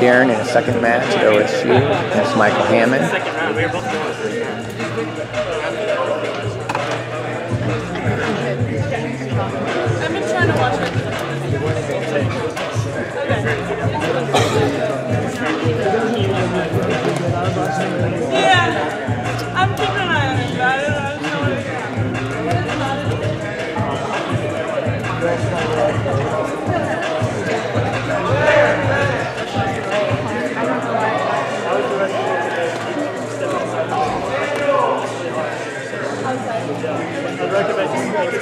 Darin in his second match at OSU against Michael Hammond.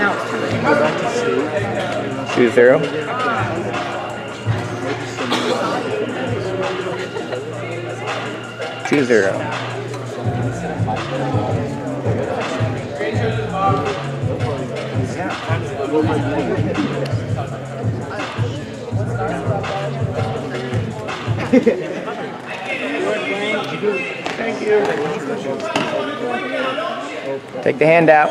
Two zero. Two zero. Thank you. Take the hand out.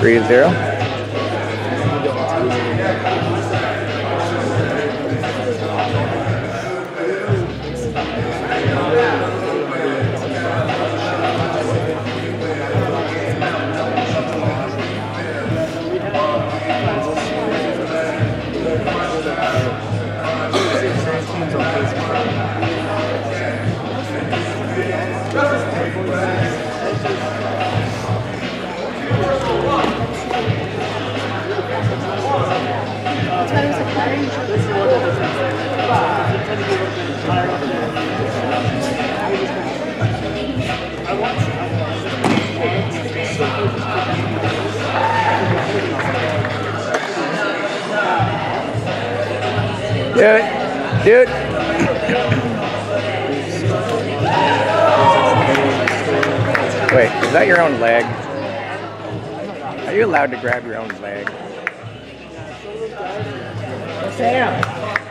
Three zero. It. Do it. Wait, is that your own leg? Are you allowed to grab your own leg? Sam.